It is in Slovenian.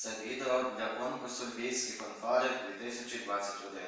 Це відео для конкурсу Львівські фанфари 2021.